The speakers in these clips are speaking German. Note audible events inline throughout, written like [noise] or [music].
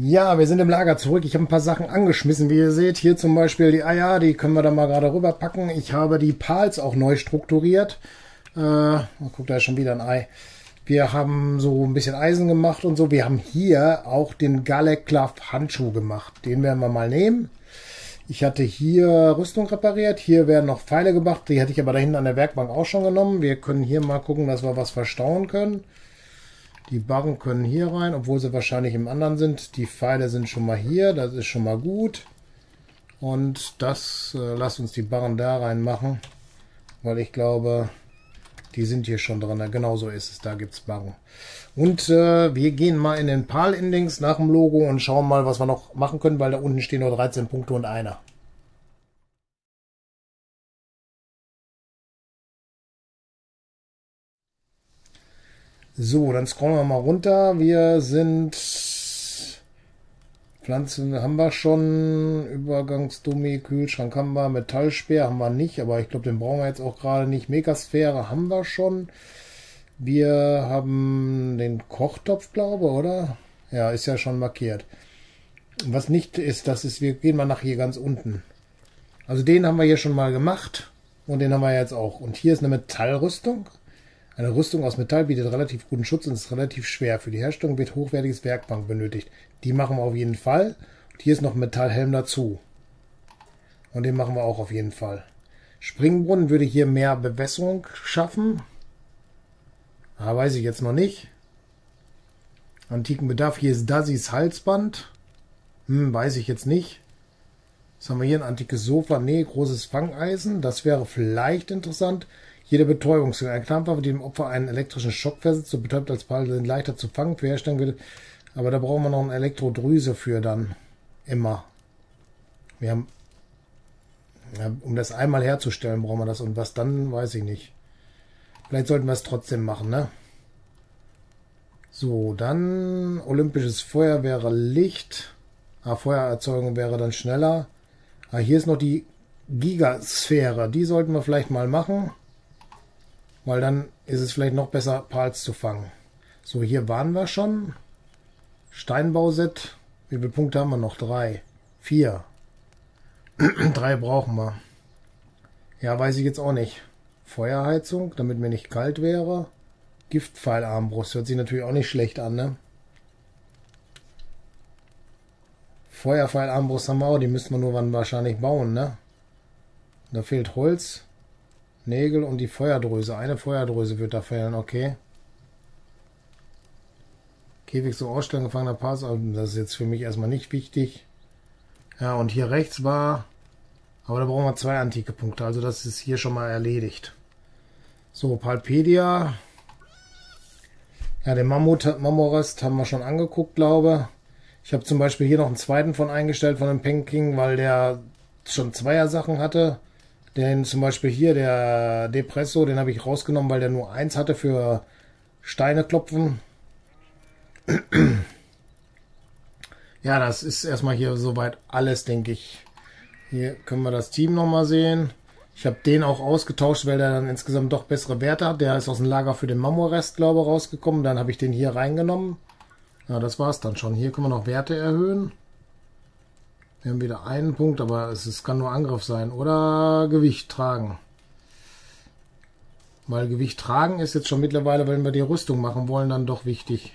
Ja, wir sind im Lager zurück. Ich habe ein paar Sachen angeschmissen, wie ihr seht. Hier zum Beispiel die Eier, die können wir da mal gerade rüberpacken. Ich habe die Pals auch neu strukturiert. Äh, oh, guck, da ist schon wieder ein Ei. Wir haben so ein bisschen Eisen gemacht und so. Wir haben hier auch den Galek Glove Handschuh gemacht. Den werden wir mal nehmen. Ich hatte hier Rüstung repariert. Hier werden noch Pfeile gemacht. Die hätte ich aber da hinten an der Werkbank auch schon genommen. Wir können hier mal gucken, dass wir was verstauen können. Die Barren können hier rein, obwohl sie wahrscheinlich im anderen sind. Die Pfeile sind schon mal hier, das ist schon mal gut. Und das, äh, lasst uns die Barren da rein machen, weil ich glaube, die sind hier schon drin. Genau so ist es, da gibt es Barren. Und äh, wir gehen mal in den PAL-Index nach dem Logo und schauen mal, was wir noch machen können, weil da unten stehen nur 13 Punkte und einer. So, dann scrollen wir mal runter. Wir sind Pflanzen haben wir schon, Übergangsdummi, Kühlschrank haben wir, Metallspeer haben wir nicht, aber ich glaube, den brauchen wir jetzt auch gerade nicht. Megasphäre haben wir schon. Wir haben den Kochtopf, glaube oder? Ja, ist ja schon markiert. Was nicht ist, das ist, wir gehen mal nach hier ganz unten. Also den haben wir hier schon mal gemacht und den haben wir jetzt auch. Und hier ist eine Metallrüstung. Eine Rüstung aus Metall bietet relativ guten Schutz und ist relativ schwer. Für die Herstellung wird hochwertiges Werkbank benötigt. Die machen wir auf jeden Fall. Und hier ist noch ein Metallhelm dazu. Und den machen wir auch auf jeden Fall. Springbrunnen würde hier mehr Bewässerung schaffen. Ah, weiß ich jetzt noch nicht. Antiken Bedarf. Hier ist Dazis Halsband. Hm, weiß ich jetzt nicht. Was haben wir hier? Ein antikes Sofa. Nee, großes Fangeisen. Das wäre vielleicht interessant. Jede Betäubungsmittel. Ein Klampfer, die dem Opfer einen elektrischen Schock versetzt, so betäubt als Ball sind leichter zu fangen, für Herstellung wird. Aber da brauchen wir noch eine Elektrodrüse für dann. Immer. Wir haben. Ja, um das einmal herzustellen, brauchen wir das. Und was dann, weiß ich nicht. Vielleicht sollten wir es trotzdem machen, ne? So, dann olympisches Feuer wäre Licht. Ah, Feuererzeugung wäre dann schneller. Ah, hier ist noch die Gigasphäre. Die sollten wir vielleicht mal machen weil dann ist es vielleicht noch besser, Pals zu fangen. So, hier waren wir schon. Steinbauset. Wie viele Punkte haben wir noch? Drei. Vier. [clears throat] Drei brauchen wir. Ja, weiß ich jetzt auch nicht. Feuerheizung, damit mir nicht kalt wäre. Giftpfeilarmbrust. Hört sich natürlich auch nicht schlecht an, ne? Feuerpfeilarmbrust haben wir auch. Die müssen wir nur wann wahrscheinlich bauen, ne? Da fehlt Holz. Nägel und die Feuerdröse. Eine Feuerdröse wird da fehlen, okay. Käfig so ausstellen, gefangener Pass, das ist jetzt für mich erstmal nicht wichtig. Ja, und hier rechts war, aber da brauchen wir zwei antike Punkte, also das ist hier schon mal erledigt. So, Palpedia. Ja, den Mammut, Mammorest haben wir schon angeguckt, glaube ich. habe zum Beispiel hier noch einen zweiten von eingestellt von dem Penking, weil der schon zweier Sachen hatte. Den zum Beispiel hier, der Depresso, den habe ich rausgenommen, weil der nur eins hatte für Steine klopfen. [clears throat] Ja, das ist erstmal hier soweit alles, denke ich. Hier können wir das Team nochmal sehen. Ich habe den auch ausgetauscht, weil der dann insgesamt doch bessere Werte hat. Der ist aus dem Lager für den Mamorest, glaube ich, rausgekommen. Dann habe ich den hier reingenommen. Ja, das war's dann schon. Hier können wir noch Werte erhöhen. Wir haben wieder einen Punkt, aber es, es kann nur Angriff sein. Oder Gewicht tragen. Weil Gewicht tragen ist jetzt schon mittlerweile, wenn wir die Rüstung machen wollen, dann doch wichtig.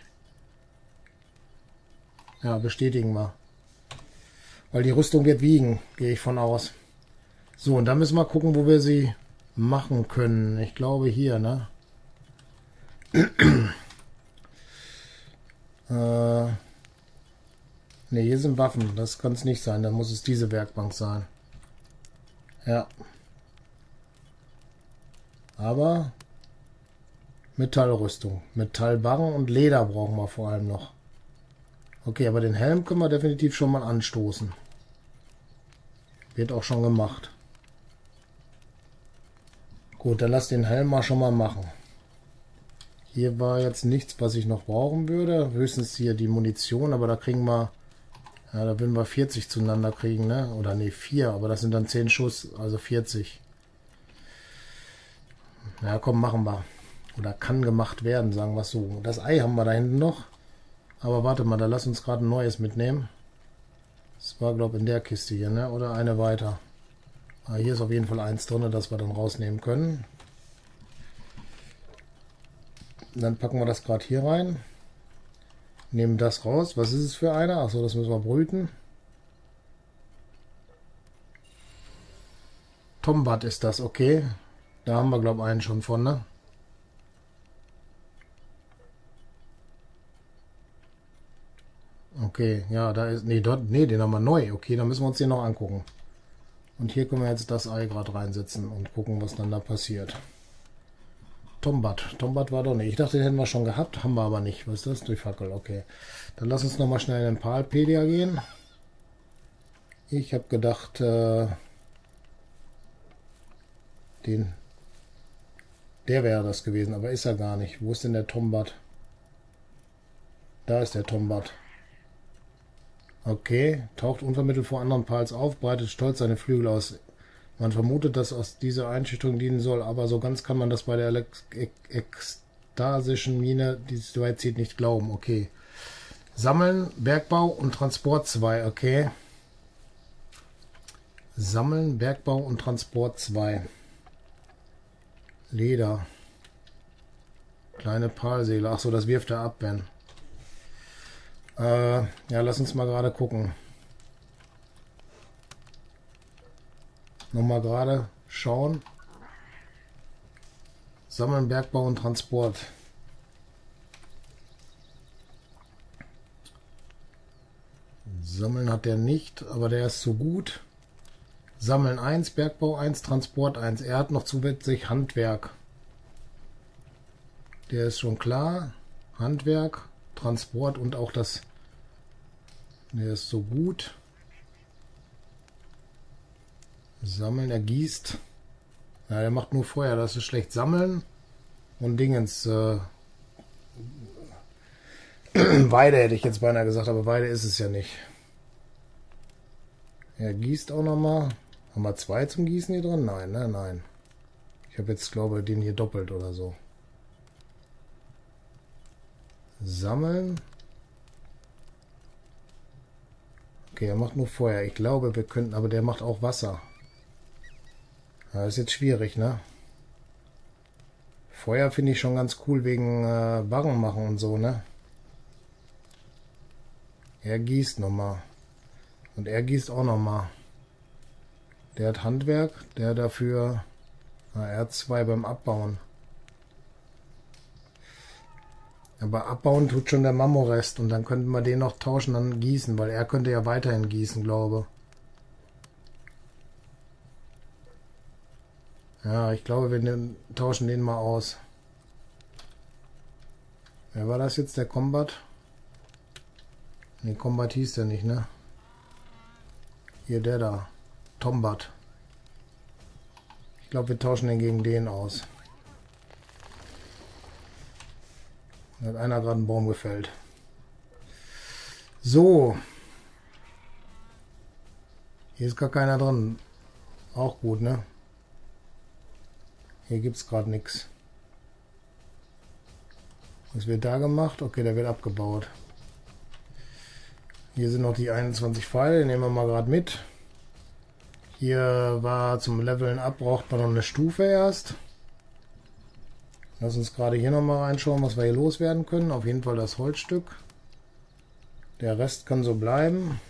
Ja, bestätigen wir. Weil die Rüstung wird wiegen, gehe ich von aus. So, und dann müssen wir gucken, wo wir sie machen können. Ich glaube hier, ne? [clears throat] äh... Ne, hier sind Waffen. Das kann es nicht sein. Dann muss es diese Werkbank sein. Ja. Aber Metallrüstung. Metallbarren und Leder brauchen wir vor allem noch. Okay, aber den Helm können wir definitiv schon mal anstoßen. Wird auch schon gemacht. Gut, dann lass den Helm mal schon mal machen. Hier war jetzt nichts, was ich noch brauchen würde. Höchstens hier die Munition, aber da kriegen wir ja, da würden wir 40 zueinander kriegen, ne? Oder ne, 4, aber das sind dann 10 Schuss, also 40. Ja, komm, machen wir. Oder kann gemacht werden, sagen wir so. Das Ei haben wir da hinten noch. Aber warte mal, da lass uns gerade ein neues mitnehmen. Das war, glaube ich, in der Kiste hier, ne? Oder eine weiter. Ah, hier ist auf jeden Fall eins drin, das wir dann rausnehmen können. Dann packen wir das gerade hier rein. Nehmen das raus. Was ist es für einer? Achso, das müssen wir brüten. Tombat ist das, okay. Da haben wir, glaube ich, einen schon von, ne? Okay, ja, da ist. Dort, nee, den haben wir neu. Okay, dann müssen wir uns den noch angucken. Und hier können wir jetzt das Ei gerade reinsetzen und gucken, was dann da passiert. Tombat. Tombat war doch nicht. Ich dachte, den hätten wir schon gehabt. Haben wir aber nicht. Was ist das? Durch Fackel. Okay. Dann lass uns nochmal schnell in den Palpedia gehen. Ich habe gedacht, äh, den, der wäre das gewesen, aber ist er gar nicht. Wo ist denn der Tombat? Da ist der Tombat. Okay, taucht unvermittelt vor anderen Pals auf, breitet stolz seine Flügel aus. Man vermutet, dass aus dieser Einschüchterung dienen soll, aber so ganz kann man das bei der ekstasischen Mine, die es weit zieht, nicht glauben. Okay. Sammeln, Bergbau und Transport 2, okay. Sammeln, Bergbau und Transport 2. Leder. Kleine Palseele. Achso, das wirft er ab, Ben. Äh, ja, lass uns mal gerade gucken. Nochmal gerade schauen. Sammeln, Bergbau und Transport. Sammeln hat der nicht, aber der ist so gut. Sammeln 1, Bergbau 1, Transport 1. Er hat noch zusätzlich Handwerk. Der ist schon klar. Handwerk. Transport und auch das. Der ist so gut. Sammeln, er gießt. Ja, der macht nur Feuer, das ist schlecht. Sammeln und Dingens. Äh, [clears throat] Weide hätte ich jetzt beinahe gesagt, aber Weide ist es ja nicht. Er gießt auch nochmal. Haben wir zwei zum Gießen hier drin? Nein, ne? Nein. Ich habe jetzt, glaube ich, den hier doppelt oder so. Sammeln. Okay, er macht nur Feuer. Ich glaube, wir könnten, aber der macht auch Wasser. Ja, ist jetzt schwierig, ne? Feuer finde ich schon ganz cool wegen äh, Barren machen und so, ne? Er gießt nochmal. Und er gießt auch nochmal. Der hat Handwerk, der dafür... Na, er hat zwei beim Abbauen. Aber abbauen tut schon der Mammorest und dann könnten wir den noch tauschen, dann gießen, weil er könnte ja weiterhin gießen, glaube. Ja, ich glaube, wir den, tauschen den mal aus. Wer war das jetzt, der Combat? Ne, Combat hieß der nicht, ne? Hier, der da. Tombat. Ich glaube, wir tauschen den gegen den aus. Da hat einer gerade einen Baum gefällt. So. Hier ist gar keiner drin. Auch gut, ne? Hier gibt es gerade nichts. Was wird da gemacht? Okay, der wird abgebaut. Hier sind noch die 21 Pfeile, nehmen wir mal gerade mit. Hier war zum Leveln ab, braucht man noch eine Stufe erst. Lass uns gerade hier nochmal reinschauen, was wir hier loswerden können. Auf jeden Fall das Holzstück. Der Rest kann so bleiben.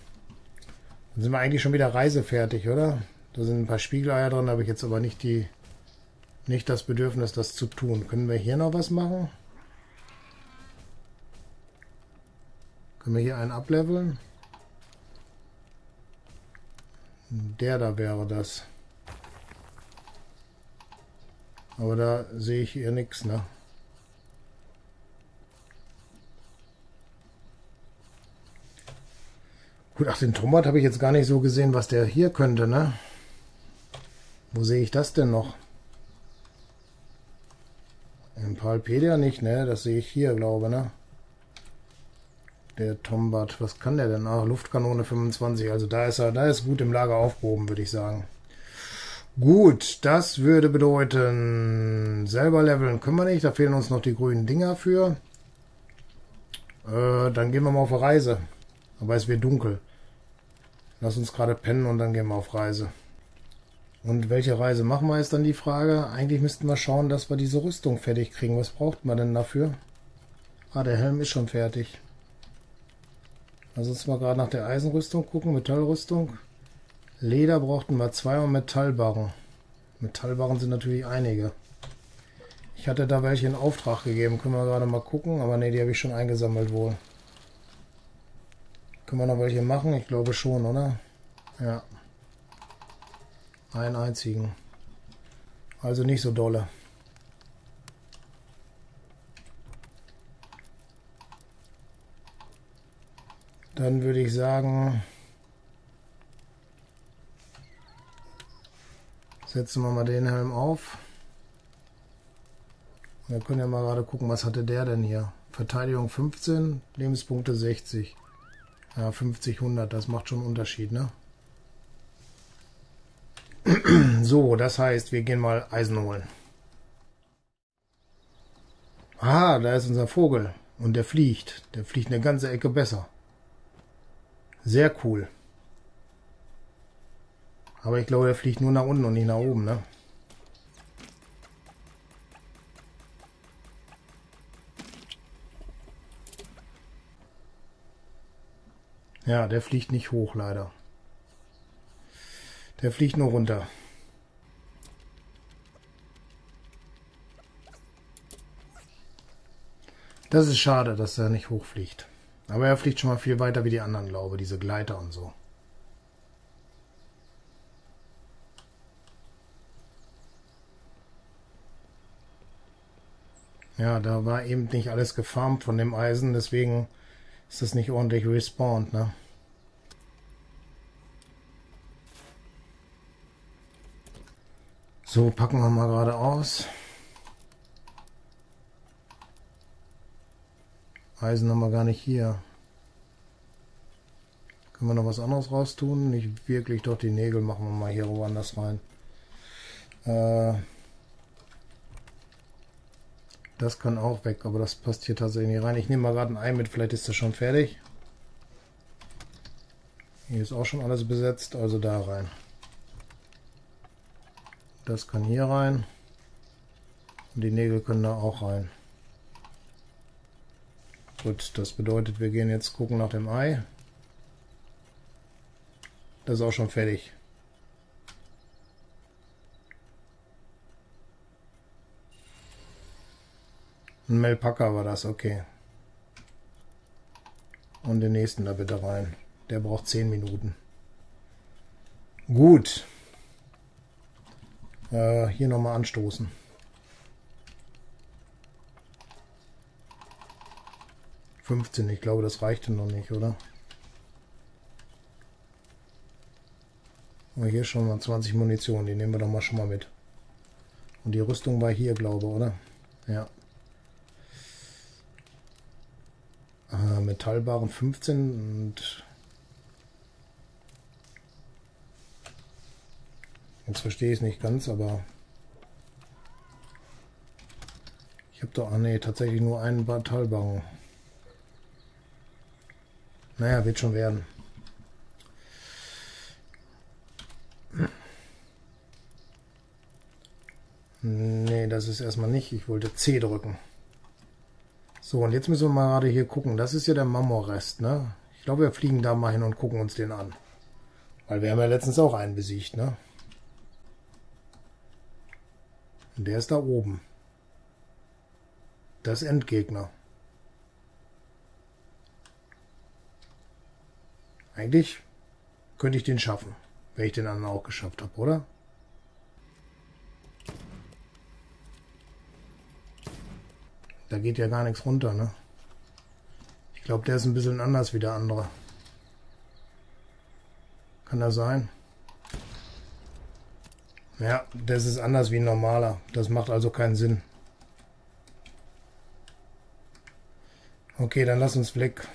Dann sind wir eigentlich schon wieder reisefertig, oder? Da sind ein paar Spiegeleier drin, habe ich jetzt aber nicht die nicht das Bedürfnis, das zu tun. Können wir hier noch was machen? Können wir hier einen ableveln? Der da wäre das. Aber da sehe ich hier nichts, ne? Gut, ach, den Tomat habe ich jetzt gar nicht so gesehen, was der hier könnte, ne? Wo sehe ich das denn noch? Im Palpedia nicht, ne? Das sehe ich hier, glaube ne? Der Tombat, was kann der denn? Ah, Luftkanone 25, also da ist er, da ist gut im Lager aufgehoben, würde ich sagen. Gut, das würde bedeuten, selber leveln können wir nicht, da fehlen uns noch die grünen Dinger für. Äh, dann gehen wir mal auf Reise. Aber es wird dunkel. Lass uns gerade pennen und dann gehen wir auf Reise. Und welche Reise machen wir, ist dann die Frage. Eigentlich müssten wir schauen, dass wir diese Rüstung fertig kriegen. Was braucht man denn dafür? Ah, der Helm ist schon fertig. Lass uns mal gerade nach der Eisenrüstung gucken. Metallrüstung. Leder brauchten wir zwei und Metallbarren. Metallbarren sind natürlich einige. Ich hatte da welche in Auftrag gegeben. Können wir gerade mal gucken. Aber ne, die habe ich schon eingesammelt wohl. Können wir noch welche machen? Ich glaube schon, oder? Ja. Einen einzigen. Also nicht so dolle. Dann würde ich sagen, Setzen wir mal den Helm auf. Wir können ja mal gerade gucken, was hatte der denn hier? Verteidigung 15, Lebenspunkte 60. Ja, 50, 100, das macht schon einen Unterschied, ne? [clears throat] So, das heißt, wir gehen mal Eisen holen. Ah, da ist unser Vogel. Und der fliegt. Der fliegt eine ganze Ecke besser. Sehr cool. Aber ich glaube, er fliegt nur nach unten und nicht nach oben, ne? Ja, der fliegt nicht hoch, leider. Der fliegt nur runter. Das ist schade, dass er nicht hochfliegt. Aber er fliegt schon mal viel weiter wie die anderen, glaube ich, diese Gleiter und so. Ja, da war eben nicht alles gefarmt von dem Eisen, deswegen ist das nicht ordentlich respawned, ne? So, packen wir mal gerade aus. Eisen haben wir gar nicht hier. Können wir noch was anderes raus tun? Nicht wirklich, doch die Nägel machen wir mal hier woanders rein. Äh, das kann auch weg, aber das passt hier tatsächlich nicht rein. Ich nehme mal gerade ein Ei mit, vielleicht ist das schon fertig. Hier ist auch schon alles besetzt, also da rein. Das kann hier rein. Und die Nägel können da auch rein. Gut, das bedeutet, wir gehen jetzt gucken nach dem Ei. Das ist auch schon fertig. Ein Melpaka war das, okay. Und den nächsten da bitte rein. Der braucht 10 Minuten. Gut. Äh, hier nochmal anstoßen. Fünfzehn, ich glaube, das reichte noch nicht, oder? Aber hier schon mal 20 Munition, die nehmen wir doch mal schon mal mit. Und die Rüstung war hier, glaube ich, oder? Ja. äh, Metallbaren 15 und jetzt verstehe ich es nicht ganz, aber ich habe doch, ah nee, tatsächlich nur einen Metallbarren. Naja, wird schon werden. Nee, das ist erstmal nicht. Ich wollte C drücken. So, und jetzt müssen wir mal gerade hier gucken. Das ist ja der Marmorrest, ne? Ich glaube, wir fliegen da mal hin und gucken uns den an. Weil wir haben ja letztens auch einen besiegt, ne? Und der ist da oben. Das Endgegner. Eigentlich könnte ich den schaffen, wenn ich den anderen auch geschafft habe, oder? Da geht ja gar nichts runter, ne? Ich glaube, der ist ein bisschen anders wie der andere. Kann das sein? Ja, das ist anders wie ein normaler. Das macht also keinen Sinn. Okay, dann lass uns weg.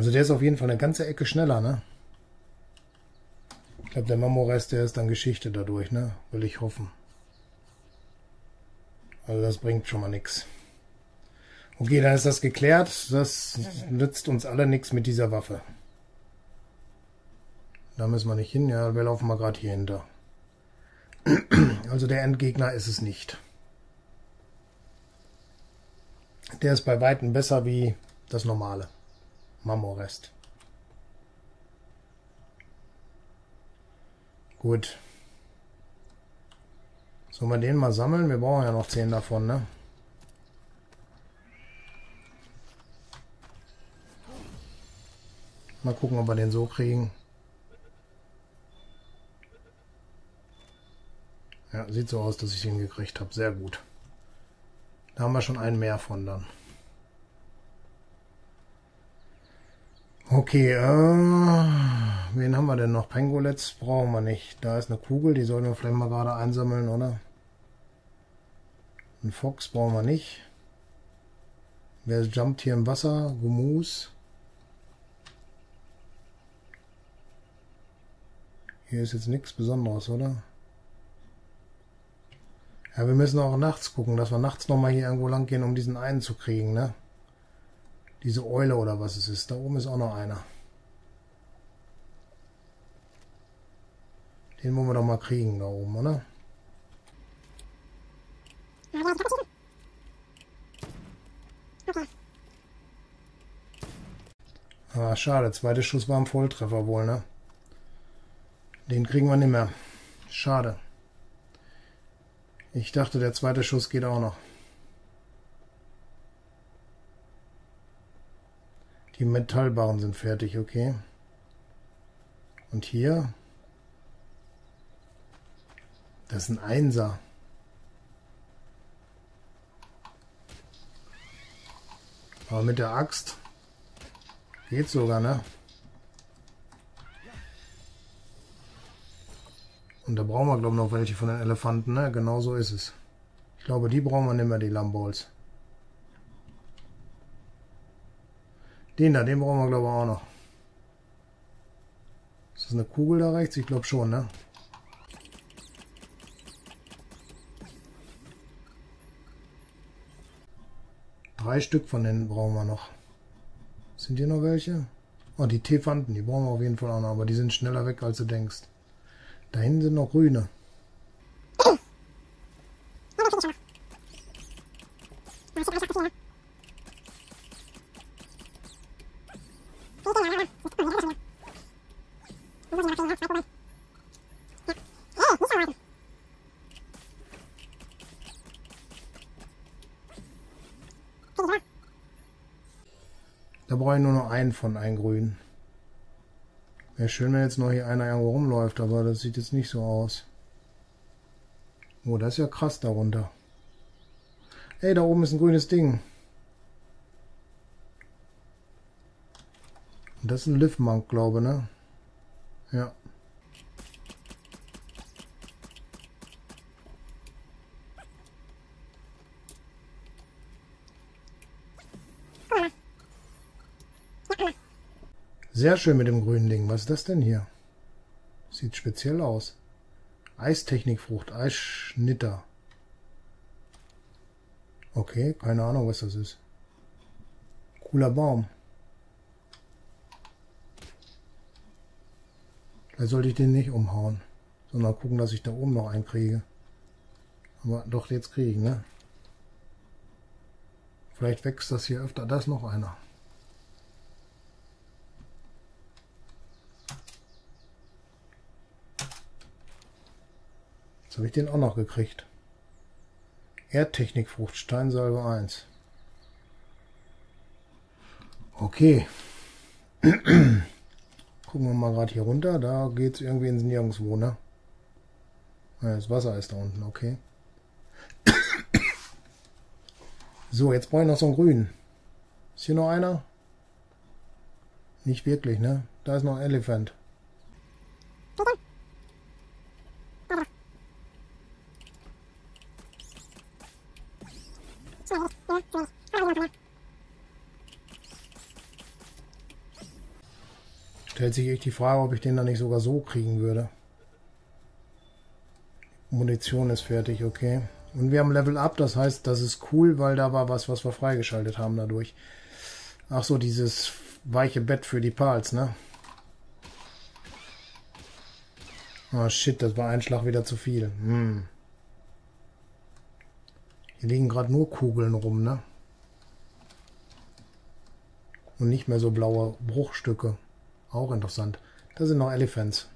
Also der ist auf jeden Fall eine ganze Ecke schneller, ne? Ich glaube, der Mamorest, der ist dann Geschichte dadurch, ne? Will ich hoffen. Also das bringt schon mal nichts. Okay, dann ist das geklärt. Das nützt uns alle nichts mit dieser Waffe. Da müssen wir nicht hin. Ja, wir laufen mal gerade hier hinter. [clears throat] Also der Endgegner ist es nicht. Der ist bei Weitem besser wie das normale Marmorrest. Gut. Sollen wir den mal sammeln? Wir brauchen ja noch 10 davon, ne? Mal gucken, ob wir den so kriegen. Ja, sieht so aus, dass ich den gekriegt habe. Sehr gut. Da haben wir schon einen mehr von dann. Okay, äh, wen haben wir denn noch? Pangolets brauchen wir nicht. Da ist eine Kugel, die sollten wir vielleicht mal gerade einsammeln, oder? Ein Fox brauchen wir nicht. Wer jumpt hier im Wasser? Gumus. Hier ist jetzt nichts Besonderes, oder? Ja, wir müssen auch nachts gucken, dass wir nachts nochmal hier irgendwo lang gehen, um diesen einen zu kriegen, ne? Diese Eule oder was es ist. Da oben ist auch noch einer. Den wollen wir doch mal kriegen da oben, oder? Ah, schade. Zweiter Schuss war ein Volltreffer wohl, ne? Den kriegen wir nicht mehr. Schade. Ich dachte, der zweite Schuss geht auch noch. Die Metallbarren sind fertig, okay. Und hier? Das ist ein Einser. Aber mit der Axt geht sogar, ne? Und da brauchen wir, glaube ich, noch welche von den Elefanten, ne? Genau so ist es. Ich glaube, die brauchen wir nicht mehr, die Lamballs. Den da, den brauchen wir, glaube ich, auch noch. Ist das eine Kugel da rechts? Ich glaube schon, ne? Drei Stück von denen brauchen wir noch. Sind hier noch welche? Oh, die Tefanten, die brauchen wir auf jeden Fall auch noch, aber die sind schneller weg, als du denkst. Da hinten sind noch grüne. Da brauche ich nur noch einen von, einen grünen. Wäre schön, wenn jetzt noch hier einer irgendwo rumläuft, aber das sieht jetzt nicht so aus. Oh, das ist ja krass darunter. Ey, da oben ist ein grünes Ding. Das ist ein Liftmonk, glaube ne? Ja. Sehr schön mit dem grünen Ding. Was ist das denn hier? Sieht speziell aus. Eistechnikfrucht, Eisschnitter. Okay, keine Ahnung, was das ist. Cooler Baum. Vielleicht sollte ich den nicht umhauen, sondern gucken, dass ich da oben noch einen kriege. Aber doch, jetzt kriegen, ne? Vielleicht wächst das hier öfter. Da ist noch einer. Jetzt habe ich den auch noch gekriegt. Erdtechnikfrucht, Steinsalbe 1. Okay. [clears throat] Gucken wir mal gerade hier runter. Da geht es irgendwie ins Nirgendwo, ne? das Wasser ist da unten, okay. [clears throat] So, jetzt brauche ich noch so einen grünen. Ist hier noch einer? Nicht wirklich, ne? Da ist noch ein Elefant. Stellt sich echt die Frage, ob ich den dann nicht sogar so kriegen würde. Munition ist fertig, okay. Und wir haben Level Up, das heißt, das ist cool, weil da war was, was wir freigeschaltet haben dadurch. Ach so, dieses weiche Bett für die Pals, ne? Ah, shit, das war ein Schlag wieder zu viel. Hm. Hier liegen gerade nur Kugeln rum, ne? Und nicht mehr so blaue Bruchstücke. Auch interessant. Das sind noch Elephants.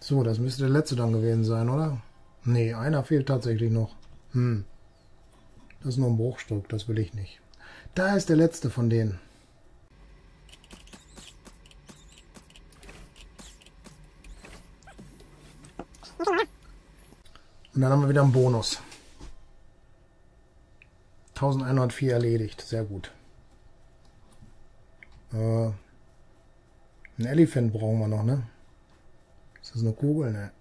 So, das müsste der letzte dann gewesen sein, oder? Nee, einer fehlt tatsächlich noch. Hm. Das ist nur ein Bruchstück, das will ich nicht. Da ist der letzte von denen. Dann haben wir wieder einen Bonus. 1104 erledigt, sehr gut. Äh, ein Elephant brauchen wir noch, ne? Ist das eine Kugel? Ne.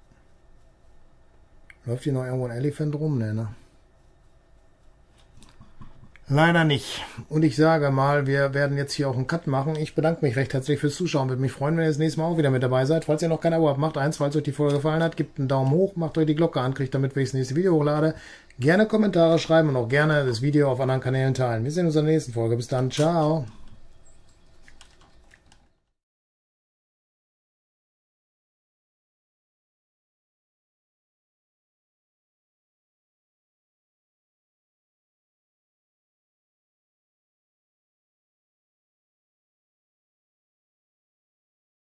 Läuft hier noch irgendwo ein Elephant rum? Ne, ne? Leider nicht. Und ich sage mal, wir werden jetzt hier auch einen Cut machen. Ich bedanke mich recht herzlich fürs Zuschauen. Würde mich freuen, wenn ihr das nächste Mal auch wieder mit dabei seid. Falls ihr noch kein Abo habt, macht eins. Falls euch die Folge gefallen hat, gebt einen Daumen hoch, macht euch die Glocke an, kriegt damit, wenn ich das nächste Video hochlade. Gerne Kommentare schreiben und auch gerne das Video auf anderen Kanälen teilen. Wir sehen uns in der nächsten Folge. Bis dann. Ciao.